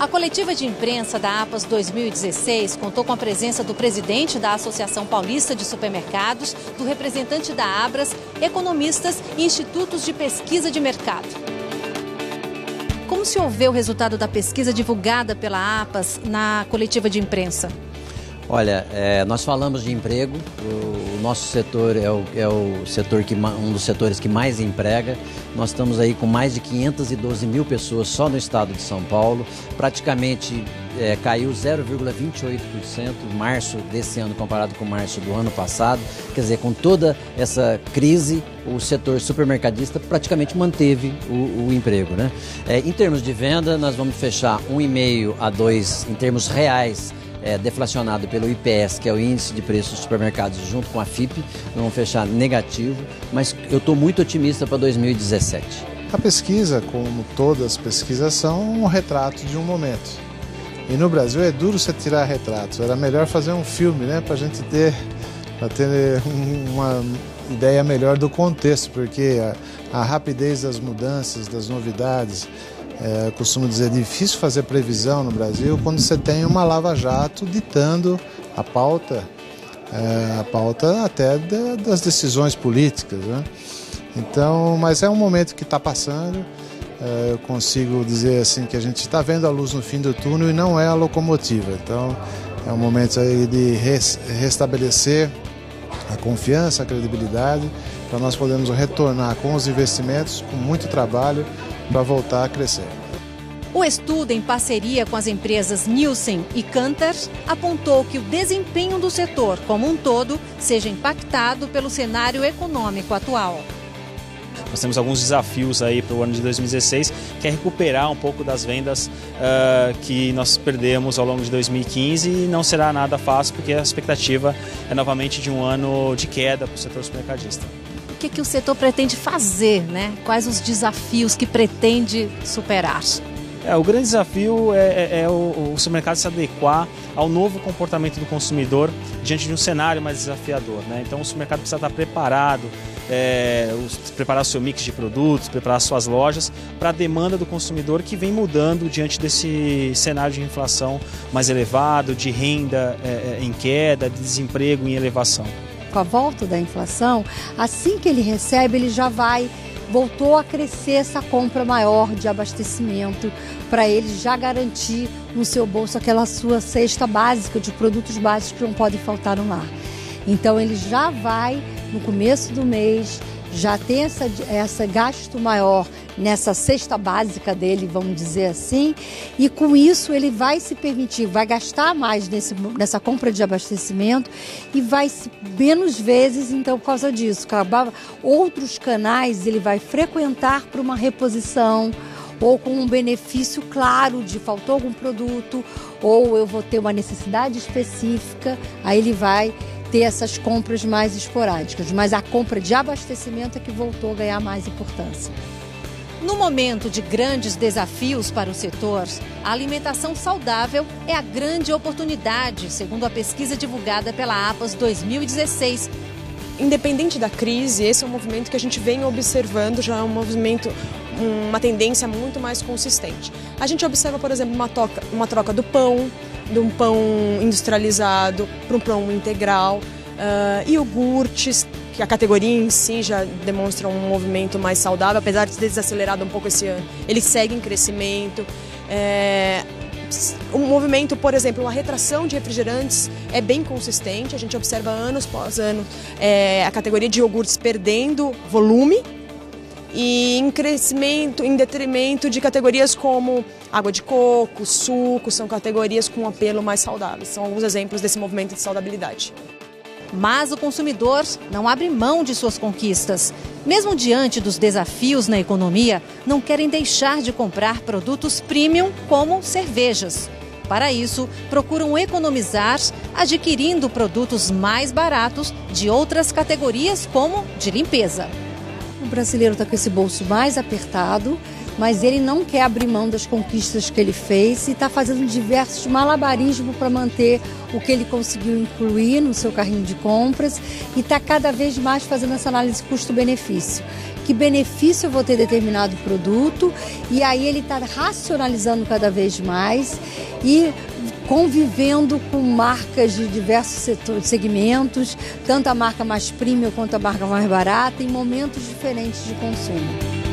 A coletiva de imprensa da APAS 2016 contou com a presença do presidente da Associação Paulista de Supermercados, do representante da Abras, economistas e institutos de pesquisa de mercado. Como se ouviu o resultado da pesquisa divulgada pela APAS na coletiva de imprensa? Olha, é, nós falamos de emprego, o, nosso setor é, o, é o setor que, um dos setores que mais emprega. Nós estamos aí com mais de 512 mil pessoas só no estado de São Paulo. Praticamente é, caiu 0,28% em março desse ano comparado com março do ano passado. Quer dizer, com toda essa crise, o setor supermercadista praticamente manteve o, o emprego. Né? É, em termos de venda, nós vamos fechar 1,5 a 2 em termos reais é, deflacionado pelo IPS, que é o Índice de Preços dos Supermercados, junto com a FIP, vamos fechar negativo, mas eu estou muito otimista para 2017. A pesquisa, como todas as pesquisas, são um retrato de um momento. E no Brasil é duro você tirar retratos, era melhor fazer um filme, né, para a gente ter, ter uma ideia melhor do contexto, porque a, a rapidez das mudanças, das novidades, é, costumo dizer, é difícil fazer previsão no Brasil quando você tem uma lava-jato ditando a pauta, é, a pauta até de, das decisões políticas. Né? Então, mas é um momento que está passando. É, eu consigo dizer assim que a gente está vendo a luz no fim do túnel e não é a locomotiva. Então, é um momento aí de res, restabelecer a confiança, a credibilidade, para nós podermos retornar com os investimentos, com muito trabalho, para voltar a crescer. O estudo, em parceria com as empresas Nielsen e Kantar, apontou que o desempenho do setor como um todo seja impactado pelo cenário econômico atual. Nós temos alguns desafios aí para o ano de 2016, que é recuperar um pouco das vendas uh, que nós perdemos ao longo de 2015 e não será nada fácil, porque a expectativa é novamente de um ano de queda para o setor supermercadista que, que o setor pretende fazer, né? Quais os desafios que pretende superar? É, o grande desafio é, é, é o, o supermercado se adequar ao novo comportamento do consumidor diante de um cenário mais desafiador. Né? Então o supermercado precisa estar preparado, é, preparar o seu mix de produtos, preparar suas lojas para a demanda do consumidor que vem mudando diante desse cenário de inflação mais elevado, de renda é, é em queda, de desemprego em elevação com a volta da inflação, assim que ele recebe, ele já vai voltou a crescer essa compra maior de abastecimento para ele já garantir no seu bolso aquela sua cesta básica de produtos básicos que não podem faltar no lar. Então ele já vai no começo do mês já tem essa, essa gasto maior nessa cesta básica dele, vamos dizer assim, e com isso ele vai se permitir, vai gastar mais nesse, nessa compra de abastecimento e vai menos vezes, então, por causa disso. Outros canais ele vai frequentar para uma reposição ou com um benefício claro de faltou algum produto ou eu vou ter uma necessidade específica, aí ele vai ter essas compras mais esporádicas, mas a compra de abastecimento é que voltou a ganhar mais importância. No momento de grandes desafios para o setor, a alimentação saudável é a grande oportunidade, segundo a pesquisa divulgada pela APAS 2016. Independente da crise, esse é um movimento que a gente vem observando, já é um movimento, uma tendência muito mais consistente. A gente observa, por exemplo, uma, toca, uma troca do pão, de um pão industrializado para um pão integral, uh, iogurtes, que a categoria em si já demonstra um movimento mais saudável, apesar de ter desacelerado um pouco esse ano. Ele segue em crescimento. É, um movimento, por exemplo, a retração de refrigerantes é bem consistente. A gente observa anos após ano é, a categoria de iogurtes perdendo volume e em crescimento, em detrimento de categorias como água de coco, suco, são categorias com apelo mais saudável. São alguns exemplos desse movimento de saudabilidade. Mas o consumidor não abre mão de suas conquistas. Mesmo diante dos desafios na economia, não querem deixar de comprar produtos premium como cervejas. Para isso, procuram economizar adquirindo produtos mais baratos de outras categorias, como de limpeza. Brasileiro está com esse bolso mais apertado, mas ele não quer abrir mão das conquistas que ele fez e está fazendo diversos malabarismos para manter o que ele conseguiu incluir no seu carrinho de compras e está cada vez mais fazendo essa análise custo-benefício. Que benefício eu vou ter determinado produto e aí ele está racionalizando cada vez mais e convivendo com marcas de diversos setores, segmentos, tanto a marca mais premium quanto a marca mais barata, em momentos diferentes de consumo.